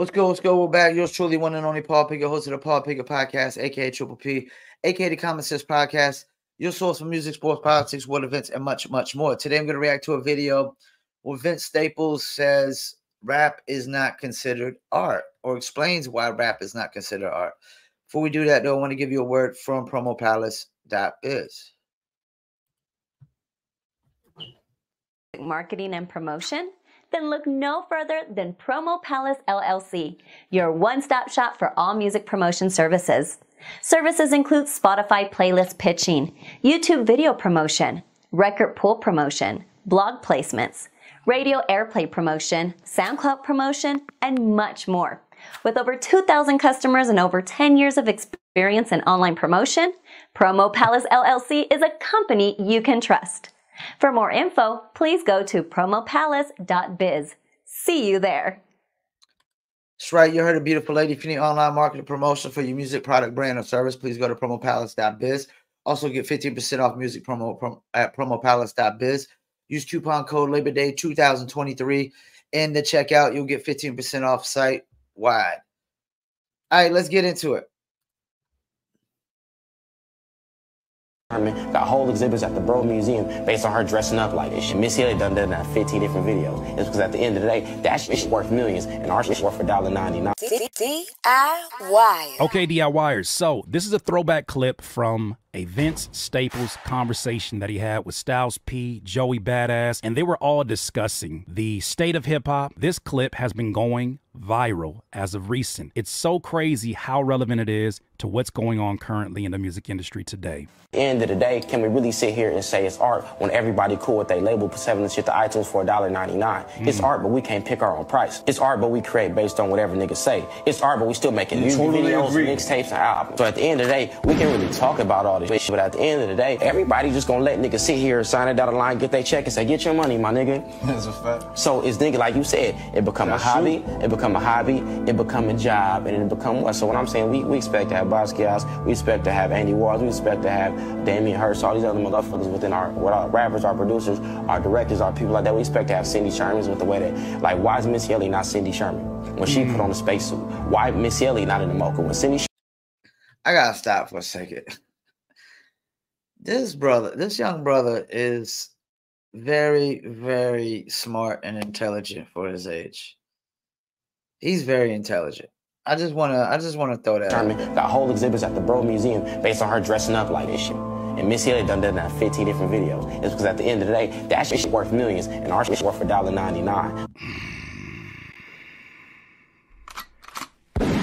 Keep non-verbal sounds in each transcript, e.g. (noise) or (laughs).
What's good? What's good? We're back. Yours truly, one and only Paul Pickett, host of the Paul Pickett Podcast, aka Triple P, aka the Common Sense Podcast, your source for music, sports, politics, world events, and much, much more. Today, I'm going to react to a video where Vince Staples says rap is not considered art, or explains why rap is not considered art. Before we do that, though, I want to give you a word from PromoPalace.biz. Marketing and promotion then look no further than Promo Palace LLC, your one stop shop for all music promotion services. Services include Spotify playlist pitching, YouTube video promotion, record pool promotion, blog placements, radio airplay promotion, SoundCloud promotion, and much more. With over 2,000 customers and over 10 years of experience in online promotion, Promo Palace LLC is a company you can trust. For more info, please go to promopalace.biz. See you there. That's right. You heard a beautiful lady. If you need online marketing promotion for your music product, brand, or service, please go to promopalace.biz. Also, get 15% off music promo prom, at promopalace.biz. Use coupon code Labor Day 2023 in the checkout. You'll get 15% off site wide. All right, let's get into it. Got whole exhibits at the Broad Museum based on her dressing up like this. Missy Elliott done done that 15 different videos. It's because at the end of the day, that shit worth millions and our shit worth $1.99. DIY. Okay, DIYers. So this is a throwback clip from a Vince Staples conversation that he had with Styles P, Joey Badass, and they were all discussing the state of hip hop. This clip has been going viral as of recent. It's so crazy how relevant it is to what's going on currently in the music industry today. End of the day, can we really sit here and say it's art when everybody cool with they label selling shit to iTunes for $1.99? Mm. It's art, but we can't pick our own price. It's art, but we create based on whatever niggas say. It's art, but we still making music totally videos, mixtapes, and albums. So at the end of the day, we can really talk about all this shit, but at the end of the day, everybody just gonna let niggas sit here, sign it down the line, get their check, and say, get your money, my nigga. (laughs) That's a fact. So it's nigga, like you said, it become That's a hobby, true. it become a hobby, it become a job, and it become what? So what I'm saying, we, we expect to have Basquiat, we expect to have Andy Warhols, we expect to have Damien Hirst, all these other motherfuckers within our, what our rappers, our producers, our directors, our people like that. We expect to have Cindy Sherman's with the way that, like, why is Missy Elliott not Cindy Sherman? When she mm. put on the spacesuit, why Miss Elliott not in the MoMA? When Cindy I gotta stop for a second. This brother, this young brother is very, very smart and intelligent for his age. He's very intelligent. I just wanna I just wanna throw that out. Got whole exhibits at the Broad Museum based on her dressing up like this shit. And Missy Elliott done done that 15 different videos. It's because at the end of the day, that shit worth millions and our shit worth $1.99.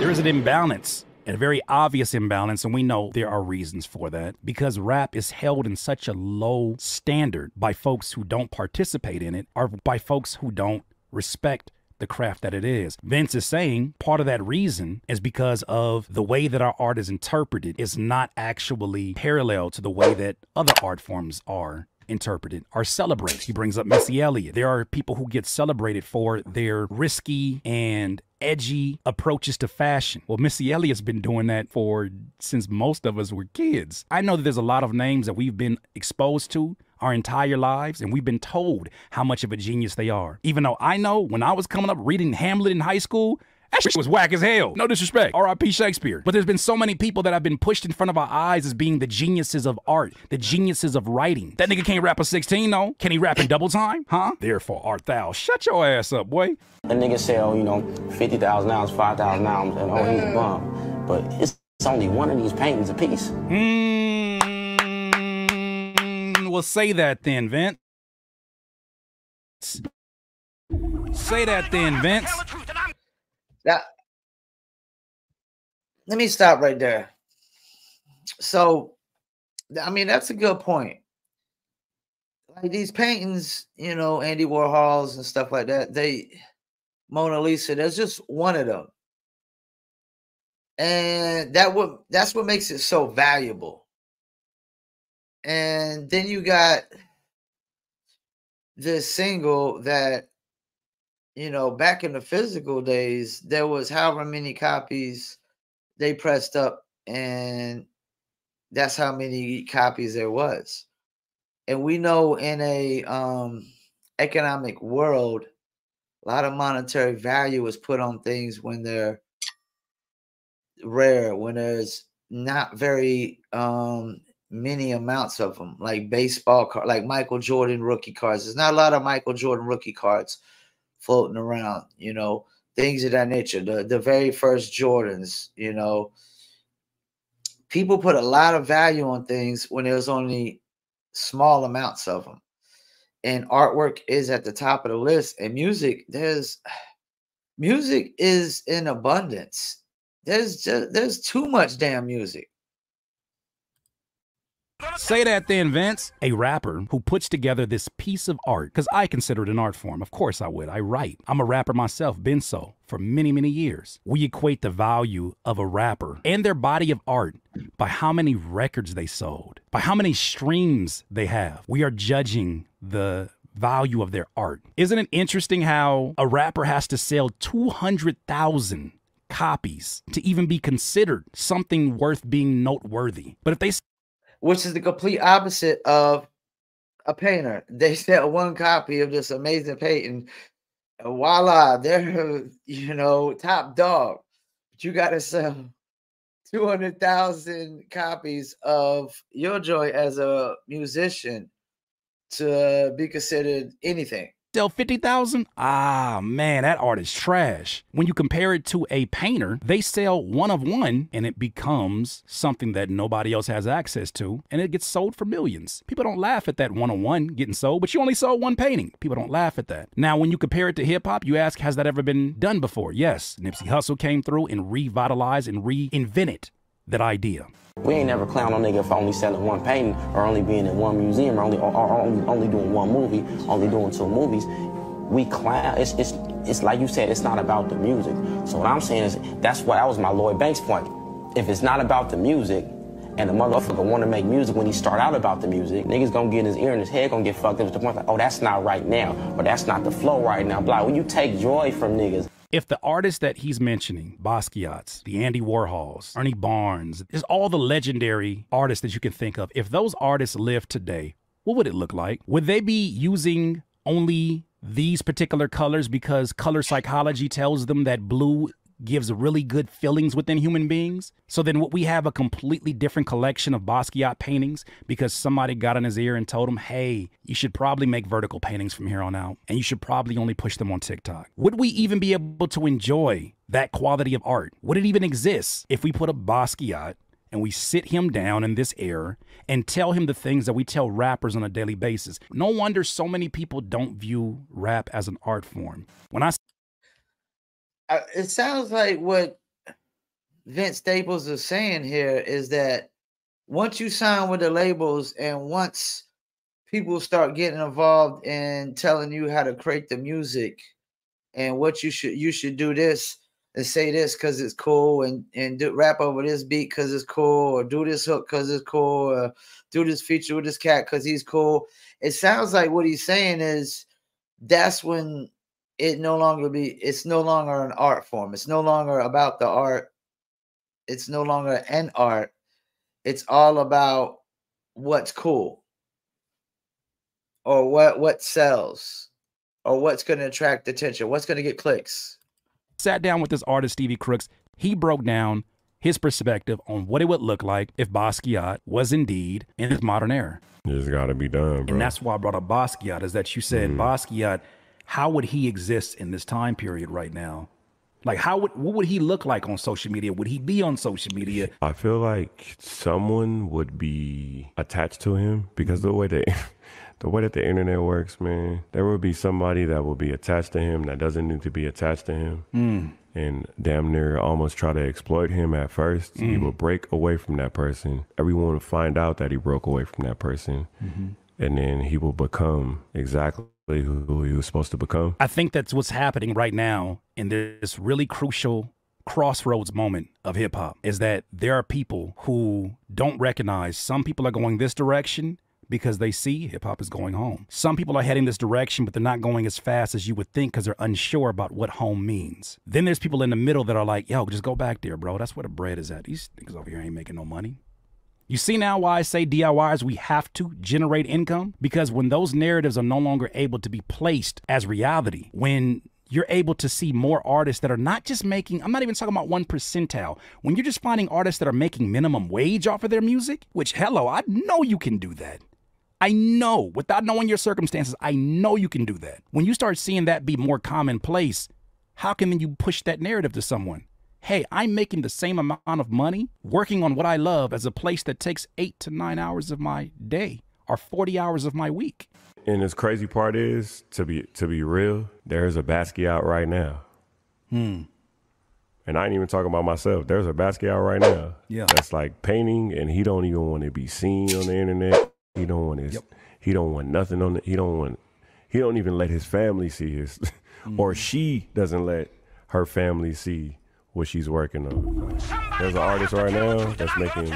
There is an imbalance a very obvious imbalance, and we know there are reasons for that because rap is held in such a low standard by folks who don't participate in it or by folks who don't respect the craft that it is. Vince is saying part of that reason is because of the way that our art is interpreted is not actually parallel to the way that other art forms are interpreted are celebrated. He brings up Missy Elliott. There are people who get celebrated for their risky and edgy approaches to fashion. Well, Missy Elliott's been doing that for since most of us were kids. I know that there's a lot of names that we've been exposed to our entire lives and we've been told how much of a genius they are. Even though I know when I was coming up reading Hamlet in high school, that shit was whack as hell. No disrespect. R.I.P. Shakespeare. But there's been so many people that have been pushed in front of our eyes as being the geniuses of art, the geniuses of writing. That nigga can't rap a 16 though. Can he rap in double time? Huh? Therefore art thou. Shut your ass up, boy. That nigga sell, you know, 50,000 ounces, 5,000 ounces, and oh, he's a bum. But it's, it's only one of these paintings a piece. Mm, well, say that then, Vince. Say that then, Vince. That let me stop right there. So, I mean, that's a good point. Like these paintings, you know, Andy Warhols and stuff like that, they Mona Lisa, there's just one of them. And that what that's what makes it so valuable. And then you got this single that you know, back in the physical days, there was however many copies they pressed up, and that's how many copies there was. And we know in a um, economic world, a lot of monetary value is put on things when they're rare, when there's not very um many amounts of them, like baseball card, like Michael Jordan rookie cards. There's not a lot of Michael Jordan rookie cards floating around, you know, things of that nature. The the very first Jordans, you know. People put a lot of value on things when there's only small amounts of them. And artwork is at the top of the list. And music, there's (sighs) music is in abundance. There's just there's too much damn music. Say that then, Vince. A rapper who puts together this piece of art, because I consider it an art form. Of course I would. I write. I'm a rapper myself, been so for many, many years. We equate the value of a rapper and their body of art by how many records they sold, by how many streams they have. We are judging the value of their art. Isn't it interesting how a rapper has to sell 200,000 copies to even be considered something worth being noteworthy? But if they which is the complete opposite of a painter. (laughs) They sell one copy of this amazing painting. Voila, they're (laughs) you know top dog. But you gotta sell 200,000 copies of your joy as a musician to be considered anything sell 50,000? Ah, man, that art is trash. When you compare it to a painter, they sell one of one and it becomes something that nobody else has access to and it gets sold for millions. People don't laugh at that one on one getting sold, but you only sold one painting. People don't laugh at that. Now, when you compare it to hip hop, you ask, has that ever been done before? Yes. Nipsey Hussle came through and revitalized and reinvented that idea. We ain't never clown on nigga for only selling one painting or only being in one museum or only or, or only, only doing one movie, only doing two movies. We clown. It's it's it's like you said. It's not about the music. So what I'm saying is that's what that was my Lloyd Banks point. If it's not about the music, and the motherfucker want to make music when he start out about the music, niggas gonna get in his ear and his head gonna get fucked up to the point like, oh, that's not right now, or that's not the flow right now. Blah. When you take joy from niggas, if the artists that he's mentioning, Basquiat's, the Andy Warhols, Ernie Barnes, is all the legendary artists that you can think of, if those artists lived today, what would it look like? Would they be using only these particular colors because color psychology tells them that blue gives really good feelings within human beings. So then what we have a completely different collection of Basquiat paintings because somebody got in his ear and told him, hey, you should probably make vertical paintings from here on out and you should probably only push them on TikTok. Would we even be able to enjoy that quality of art? Would it even exist if we put a Basquiat and we sit him down in this air and tell him the things that we tell rappers on a daily basis. No wonder so many people don't view rap as an art form. When I it sounds like what Vince Staples is saying here is that once you sign with the labels and once people start getting involved in telling you how to create the music and what you should you should do this and say this because it's cool and and do rap over this beat because it's cool or do this hook because it's cool or do this feature with this cat because he's cool. It sounds like what he's saying is that's when it no longer be it's no longer an art form. It's no longer about the art. It's no longer an art. It's all about what's cool. Or what what sells. Or what's going to attract attention. What's going to get clicks. Sat down with this artist stevie crooks. He broke down his perspective on what it would look like if Basquiat was indeed in his modern era. It's got to be done, bro. And that's why I brought up Basquiat, is that you said mm. Basquiat how would he exist in this time period right now? Like how would what would he look like on social media? Would he be on social media? I feel like someone would be attached to him because the way that (laughs) the way that the internet works, man, there would be somebody that will be attached to him that doesn't need to be attached to him. Mm. And damn near almost try to exploit him at first. Mm. He will break away from that person. Everyone will find out that he broke away from that person. Mm-hmm. And then he will become exactly who he was supposed to become. I think that's what's happening right now in this really crucial crossroads moment of hip hop is that there are people who don't recognize some people are going this direction because they see hip hop is going home. Some people are heading this direction, but they're not going as fast as you would think because they're unsure about what home means. Then there's people in the middle that are like, yo, just go back there, bro. That's where the bread is at. These niggas over here ain't making no money. You see now why I say DIYers, we have to generate income? Because when those narratives are no longer able to be placed as reality, when you're able to see more artists that are not just making, I'm not even talking about one percentile. When you're just finding artists that are making minimum wage off of their music, which, hello, I know you can do that. I know, without knowing your circumstances, I know you can do that. When you start seeing that be more commonplace, how can then you push that narrative to someone? Hey, I'm making the same amount of money working on what I love as a place that takes eight to nine hours of my day or 40 hours of my week. And this crazy part is to be to be real, there's a Basquiat right now. Hmm. And I ain't even talking about myself. There's a Basquiat right now. Yeah. That's like painting and he don't even want to be seen on the internet. He don't want his Yep. he don't want nothing on the, he don't want he don't even let his family see his (laughs) or she doesn't let her family see what she's working on. There's an artist right now that's making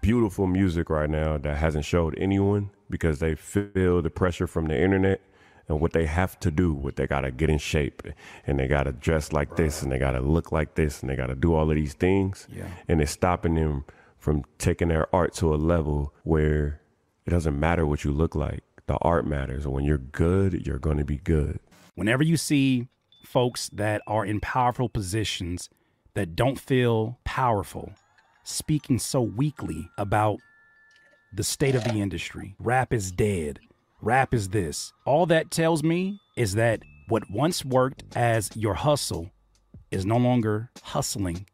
beautiful music right now that hasn't showed anyone because they feel the pressure from the internet and what they have to do, what they gotta get in shape and they gotta dress like this and they gotta look like this and they gotta do all of these things. Yeah. And it's stopping them from taking their art to a level where it doesn't matter what you look like. The art matters. When you're good, you're gonna be good. Whenever you see folks that are in powerful positions that don't feel powerful, speaking so weakly about the state of the industry, rap is dead, rap is this. All that tells me is that what once worked as your hustle is no longer hustling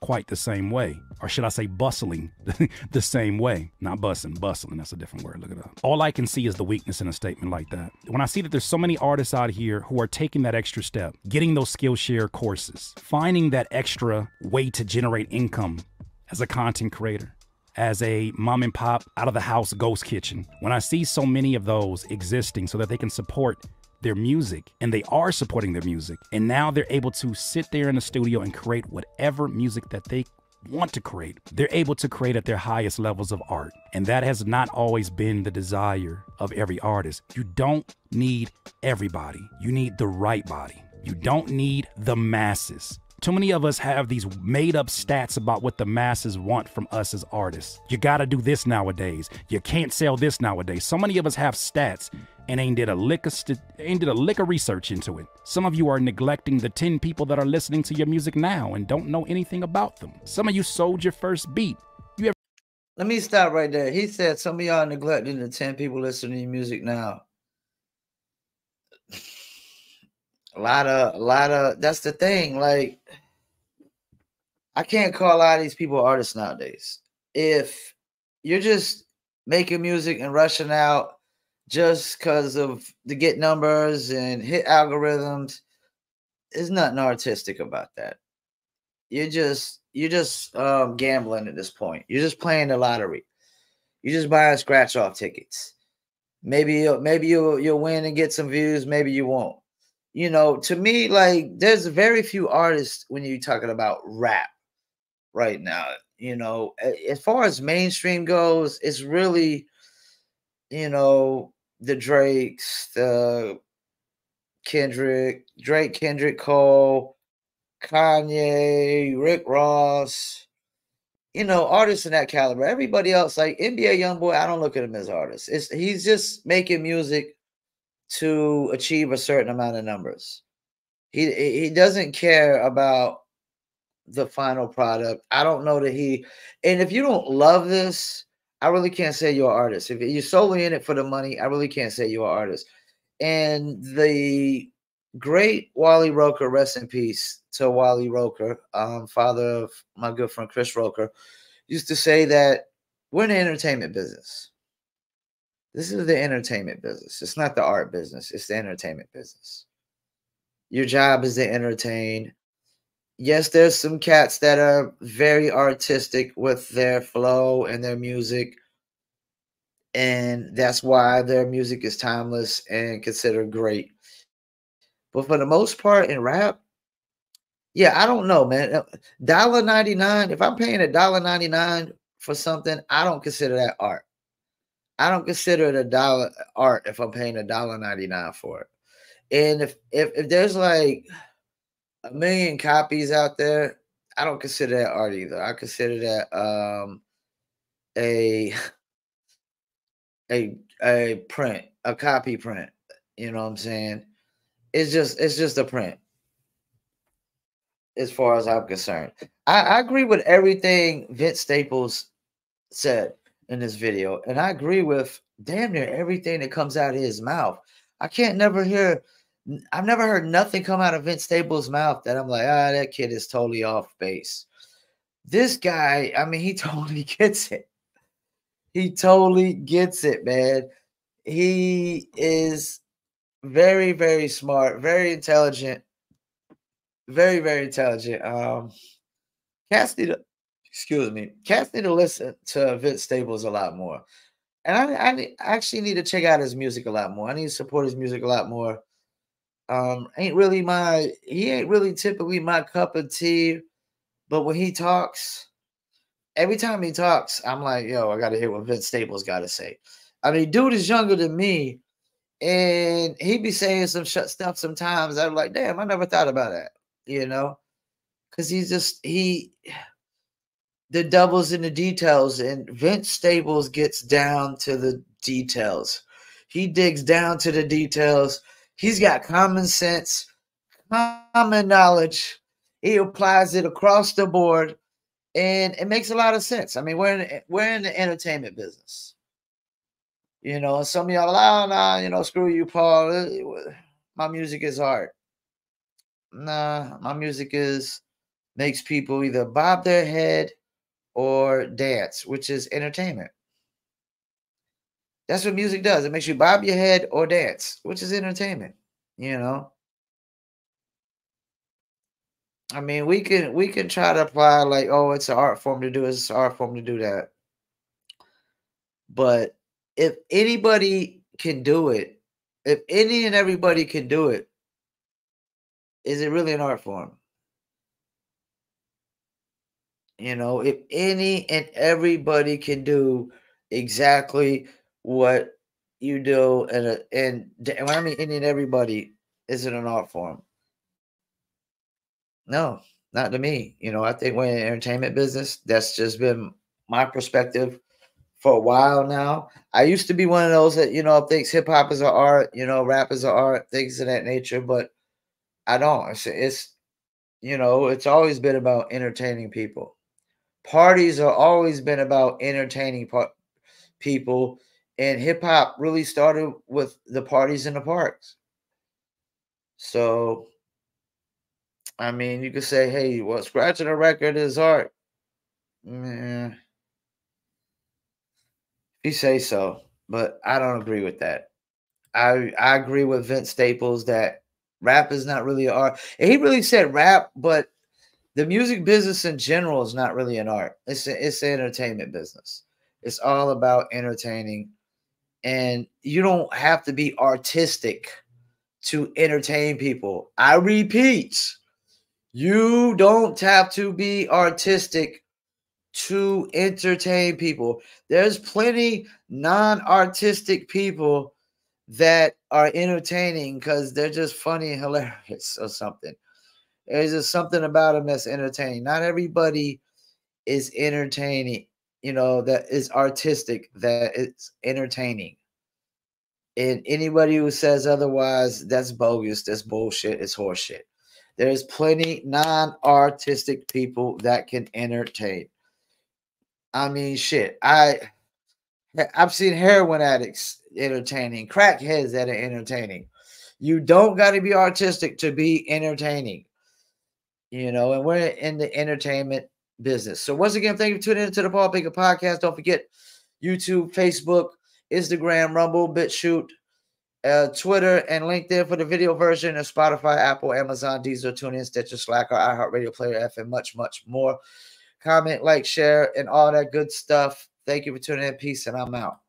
quite the same way. Or should I say bustling (laughs) the same way? Not bussing, bustling. That's a different word. Look it up. All I can see is the weakness in a statement like that. When I see that there's so many artists out here who are taking that extra step, getting those Skillshare courses, finding that extra way to generate income as a content creator, as a mom and pop out of the house ghost kitchen. When I see so many of those existing so that they can support their music and they are supporting their music and now they're able to sit there in the studio and create whatever music that they want to create. They're able to create at their highest levels of art. And that has not always been the desire of every artist. You don't need everybody. You need the right body. You don't need the masses. Too many of us have these made up stats about what the masses want from us as artists. You gotta do this nowadays. You can't sell this nowadays. So many of us have stats and ain't did a lick of st- ain't did a lick of research into it. Some of you are neglecting the 10 people that are listening to your music now and don't know anything about them. Some of you sold your first beat. You have Let me stop right there. He said some of y'all neglecting the 10 people listening to your music now. A lot of, a lot of, that's the thing. Like, I can't call a lot of these people artists nowadays. If you're just making music and rushing out just because of to get numbers and hit algorithms, there's nothing artistic about that. You're just you're just um, gambling at this point. You're just playing the lottery. You're just buying scratch off tickets. Maybe you'll, maybe you'll you'll win and get some views. Maybe you won't. You know, to me, like there's very few artists when you're talking about rap right now. You know, as far as mainstream goes, it's really, you know, the Drakes, the Kendrick, Drake, Kendrick Cole, Kanye, Rick Ross, you know, artists in that caliber. Everybody else, like NBA YoungBoy, I don't look at him as artists. It's he's just making music to achieve a certain amount of numbers. He he doesn't care about the final product. I don't know that he and if you don't love this, I really can't say you're an artist. If you're solely in it for the money, I really can't say you're an artist. And the great Wally Roker, rest in peace to Wally Roker, um, father of my good friend Chris Roker, used to say that we're in the entertainment business. This is the entertainment business. It's not the art business, it's the entertainment business. Your job is to entertain. Yes, there's some cats that are very artistic with their flow and their music. And that's why their music is timeless and considered great. But for the most part in rap, yeah, I don't know, man. Uh, dollar ninety nine. If I'm paying a dollar ninety nine for something, I don't consider that art. I don't consider it a dollar uh, art if I'm paying a dollar ninety nine for it. And if if if there's like a million copies out there, I don't consider that art either. I consider that um a (laughs) a a print, a copy print. You know what I'm saying? It's just it's just a print. As far as I'm concerned, I, I agree with everything Vince Staples said in this video, and I agree with damn near everything that comes out of his mouth. I can't never hear. I've never heard nothing come out of Vince Staples' mouth that I'm like, ah, that kid is totally off base. This guy, I mean, he (laughs) totally gets it. He totally gets it, man. He is very, very smart, very intelligent, very, very intelligent. Um, cats need to, excuse me, cats need to listen to Vince Staples a lot more. And I, I actually need to check out his music a lot more. I need to support his music a lot more. Um, ain't really my, he ain't really typically my cup of tea, but when he talks, every time he talks, I'm like, yo, I gotta hear what Vince Staples got to say. I mean, dude is younger than me, and he be saying some shut stuff sometimes. I'm like, damn, I never thought about that, you know, because he's just he the doubles in the details, and Vince Staples gets down to the details. He digs down to the details. He's got common sense, common knowledge. He applies it across the board and it makes a lot of sense. I mean, we're in we're in the entertainment business, you know. Some of y'all, oh, nah, you know, screw you, Paul. Uh, my music is art. Nah, my music is makes people either bob their head or dance, which is entertainment. That's what music does. It makes you bob your head or dance, which is entertainment. You know. I mean, we can we can try to apply like, oh, it's an art form to do It's an art form to do that. But if anybody can do it, if any and everybody can do it, is it really an art form? You know, if any and everybody can do exactly what you do, and uh, and when I mean and everybody, is it an art form? No, not to me. You know, I think we're in the entertainment business. That's just been my perspective for a while now. I used to be one of those that, you know, thinks hip hop is an art, you know, rap is an art, things of that nature, but I don't. It's, it's, you know, it's always been about entertaining people. Parties are always been about entertaining people, and hip hop really started with the parties in the parks. So I mean, you could say, hey, well, scratching a record is art. Yeah. You say so, but I don't agree with that. I I agree with Vince Staples that rap is not really art. And he really said rap, but the music business in general is not really an art. It's a, it's an entertainment business. It's all about entertaining, and you don't have to be artistic to entertain people. I repeat, you don't have to be artistic to entertain people. There's plenty non artistic people that are entertaining because they're just funny and (laughs) hilarious or something. There's just something about them that's entertaining. Not everybody is entertaining, you know, that is artistic, that it's entertaining. And anybody who says otherwise, that's bogus, that's bullshit, it's horseshit. There's plenty non-artistic people that can entertain. I mean, shit. I I've seen heroin addicts entertaining, crackheads that are entertaining. You don't got to be artistic to be entertaining. You know, and we're in the entertainment business. So once again, thank you for tuning into the Paul Baker podcast. Don't forget YouTube, Facebook, Instagram, Rumble, BitChute, uh, Twitter, and LinkedIn for the video version, and Spotify, Apple, Amazon, Deezer, TuneIn, Stitcher, Slacker, iHeartRadio, Player F, and much, much more. Comment, like, share, and all that good stuff. Thank you for tuning in. Peace, and I'm out.